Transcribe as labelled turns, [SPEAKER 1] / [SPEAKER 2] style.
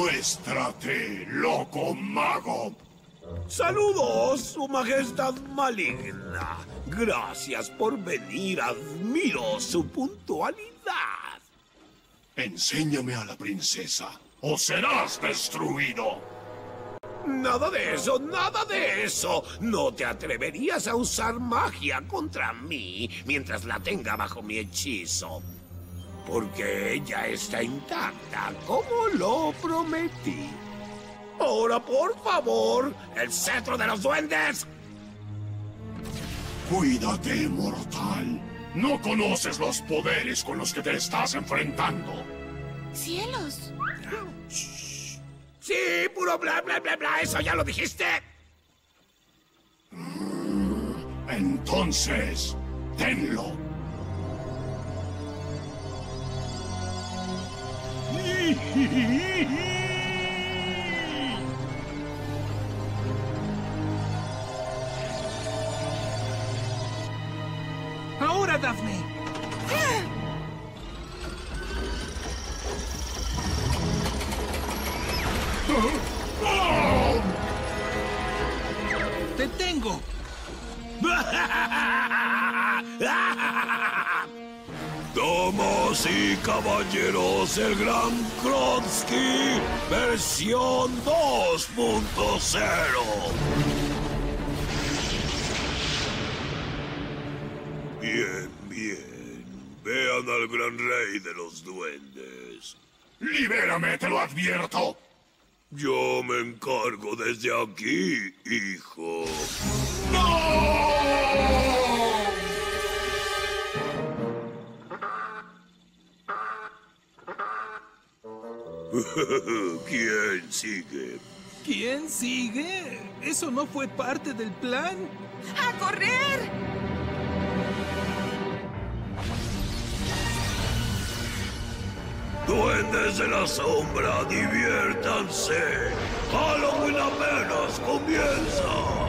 [SPEAKER 1] Muéstrate, loco mago.
[SPEAKER 2] Saludos, Su Majestad Maligna. Gracias por venir. Admiro su puntualidad.
[SPEAKER 1] Enséñame a la princesa o serás destruido.
[SPEAKER 2] Nada de eso, nada de eso. No te atreverías a usar magia contra mí mientras la tenga bajo mi hechizo. Porque ella está intacta, como lo prometí. Ahora, por favor, el cetro de los duendes.
[SPEAKER 1] Cuídate, mortal. No conoces los poderes con los que te estás enfrentando.
[SPEAKER 3] ¡Cielos!
[SPEAKER 2] Sí, puro bla, bla, bla, bla. Eso ya lo dijiste.
[SPEAKER 1] Entonces, tenlo.
[SPEAKER 4] ¡Ahora, Daphne! ¡Te tengo!
[SPEAKER 2] Damas y caballeros, el Gran Kronsky, versión 2.0. Bien, bien. Vean al gran rey de los duendes.
[SPEAKER 1] ¡Libérame, te lo advierto!
[SPEAKER 2] Yo me encargo desde aquí, hijo. ¿Quién sigue?
[SPEAKER 4] ¿Quién sigue? ¿Eso no fue parte del plan?
[SPEAKER 3] ¡A correr!
[SPEAKER 2] Duendes de la sombra, diviértanse. Halloween apenas comienza.